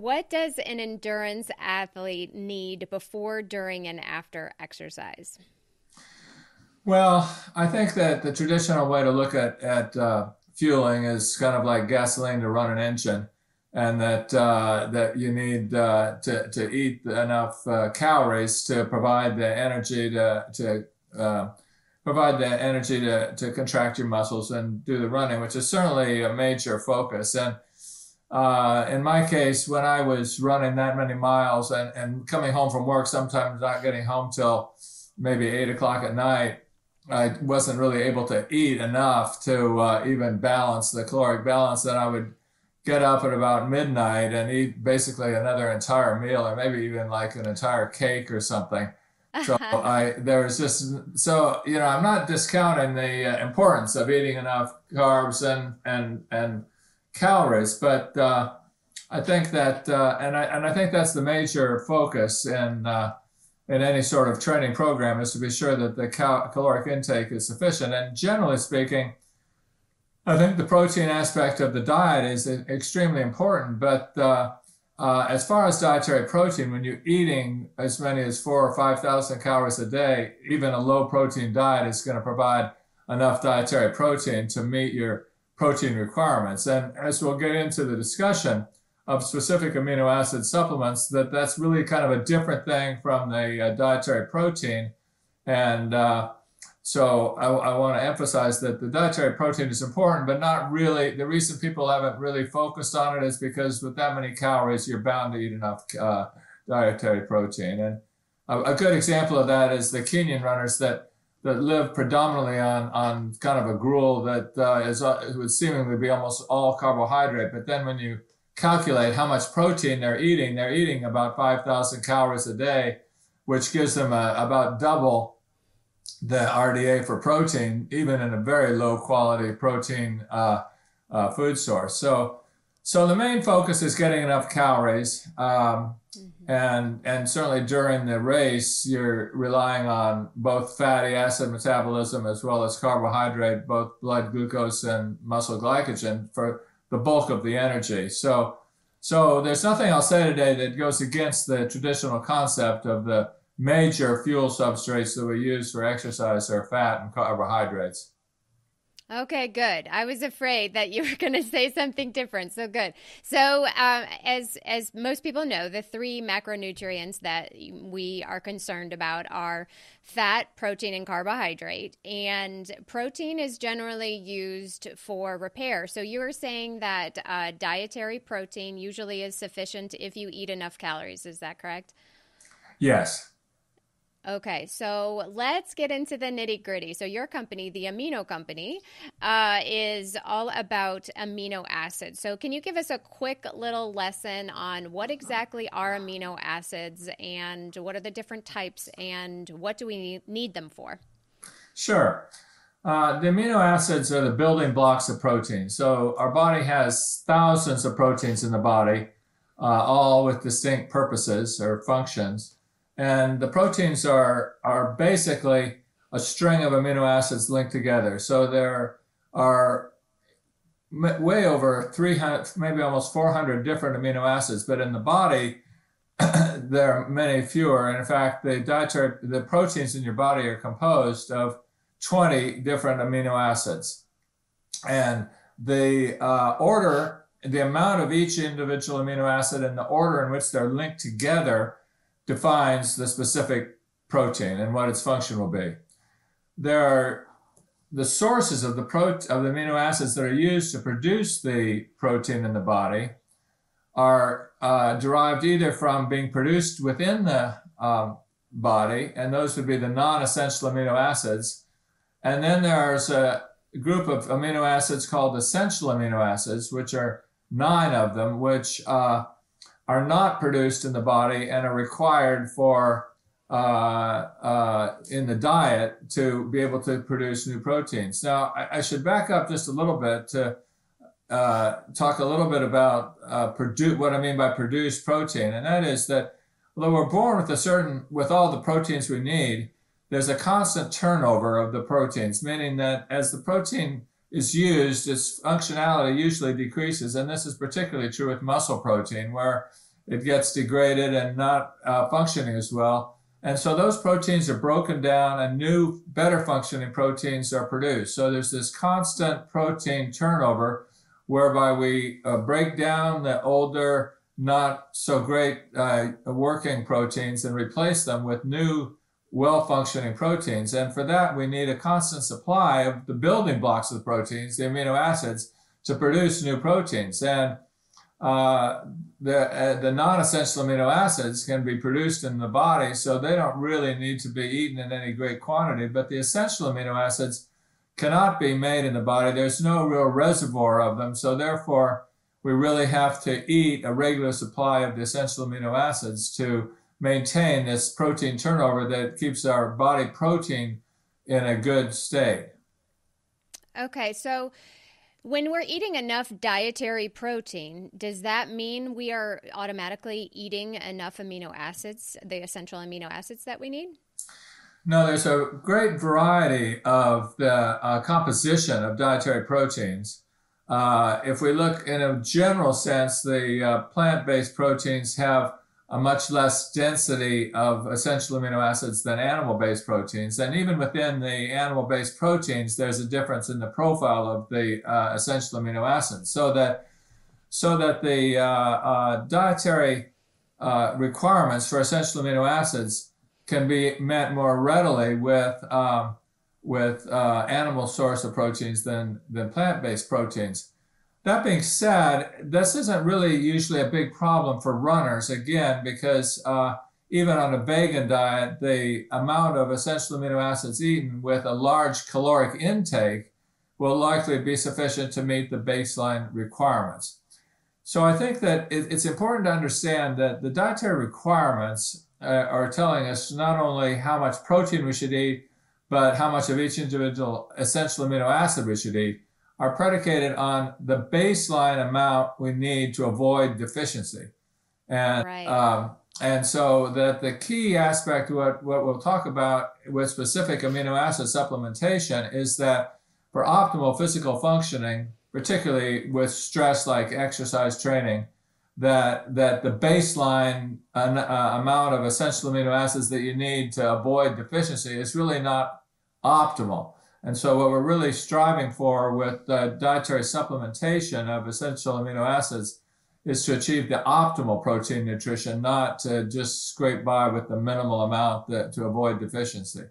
what does an endurance athlete need before, during, and after exercise? Well, I think that the traditional way to look at at uh, fueling is kind of like gasoline to run an engine, and that uh, that you need uh, to to eat enough uh, calories to provide the energy to to uh, provide the energy to to contract your muscles and do the running, which is certainly a major focus. And uh, in my case, when I was running that many miles and, and coming home from work, sometimes not getting home till maybe eight o'clock at night I wasn't really able to eat enough to uh, even balance the caloric balance. Then I would get up at about midnight and eat basically another entire meal, or maybe even like an entire cake or something. So I there was just so you know I'm not discounting the uh, importance of eating enough carbs and and and calories, but uh, I think that uh, and I and I think that's the major focus in uh, in any sort of training program is to be sure that the cal- caloric intake is sufficient. And generally speaking, I think the protein aspect of the diet is extremely important. But uh, uh, as far as dietary protein, when you're eating as many as four or 5,000 calories a day, even a low protein diet is going to provide enough dietary protein to meet your protein requirements. And as we'll get into the discussion, of specific amino acid supplements, that that's really kind of a different thing from the uh, dietary protein. And uh, so I, I want to emphasize that the dietary protein is important, but not really. The reason people haven't really focused on it is because with that many calories, you're bound to eat enough uh, dietary protein. And a, a, good example of that is the Kenyan runners that that live predominantly on, on kind of a gruel that uh, is, uh, would seemingly be almost all carbohydrate. But then when you calculate how much protein they're eating, they're eating about 5,000 calories a day, which gives them a, about double the RDA for protein, even in a very low quality protein uh, uh, food source. So, so the main focus is getting enough calories, um, mm-hmm. and and certainly during the race, you're relying on both fatty acid metabolism as well as carbohydrate, both blood glucose and muscle glycogen for the bulk of the energy. So, so there's nothing I'll say today that goes against the traditional concept of the major fuel substrates that we use for exercise are fat and carbohydrates. Okay, good. I was afraid that you were going to say something different. So good. So, um, as as most people know, the three macronutrients that we are concerned about are fat, protein, and carbohydrate. And protein is generally used for repair. So you were saying that uh, dietary protein usually is sufficient if you eat enough calories. Is that correct? Yes. Okay, so let's get into the nitty gritty. So, your company, the Amino Company, uh, is all about amino acids. So, can you give us a quick little lesson on what exactly are amino acids and what are the different types and what do we need them for? Sure. Uh, the amino acids are the building blocks of protein. So, our body has thousands of proteins in the body, uh, all with distinct purposes or functions. And the proteins are, are basically a string of amino acids linked together. So there are way over 300, maybe almost 400 different amino acids, but in the body, there are many fewer. And in fact, the dietary, the proteins in your body are composed of 20 different amino acids. And the uh, order, the amount of each individual amino acid and the order in which they're linked together defines the specific protein and what its function will be. There are the sources of the pro- of the amino acids that are used to produce the protein in the body are uh, derived either from being produced within the um, body, and those would be the non-essential amino acids. And then there's a group of amino acids called essential amino acids, which are nine of them, which uh, are not produced in the body and are required for uh, uh, in the diet to be able to produce new proteins. Now, I, I should back up just a little bit to uh, talk a little bit about uh, produ- what I mean by produced protein, and that is that although we're born with a certain with all the proteins we need, there's a constant turnover of the proteins, meaning that as the protein is used, its functionality usually decreases. And this is particularly true with muscle protein, where it gets degraded and not uh, functioning as well. And so those proteins are broken down and new, better functioning proteins are produced. So there's this constant protein turnover whereby we uh, break down the older, not so great uh, working proteins and replace them with new, well functioning proteins. And for that, we need a constant supply of the building blocks of the proteins, the amino acids, to produce new proteins. And uh, the, uh, the non-essential amino acids can be produced in the body, so they don't really need to be eaten in any great quantity. But the essential amino acids cannot be made in the body. There's no real reservoir of them, so therefore we really have to eat a regular supply of the essential amino acids to maintain this protein turnover that keeps our body protein in a good state. Okay, so when we're eating enough dietary protein, does that mean we are automatically eating enough amino acids, the essential amino acids that we need? No, there's a great variety of the uh, composition of dietary proteins. Uh, if we look in a general sense, the uh, plant based proteins have a much less density of essential amino acids than animal-based proteins. And even within the animal-based proteins, there's a difference in the profile of the uh, essential amino acids. So that so that the uh, uh, dietary uh, requirements for essential amino acids can be met more readily with um, with uh, animal source of proteins than than plant-based proteins. That being said, this isn't really usually a big problem for runners, again, because uh, even on a vegan diet, the amount of essential amino acids eaten with a large caloric intake will likely be sufficient to meet the baseline requirements. So I think that it's important to understand that the dietary requirements uh, are telling us not only how much protein we should eat, but how much of each individual essential amino acid we should eat are predicated on the baseline amount we need to avoid deficiency. And, right. um, and so that the key aspect, what, what we'll talk about with specific amino acid supplementation is that for optimal physical functioning, particularly with stress like exercise training, that that the baseline uh, uh, amount of essential amino acids that you need to avoid deficiency is really not optimal. And so, what we're really striving for with uh, dietary supplementation of essential amino acids is to achieve the optimal protein nutrition, not to just scrape by with the minimal amount that, to avoid deficiency.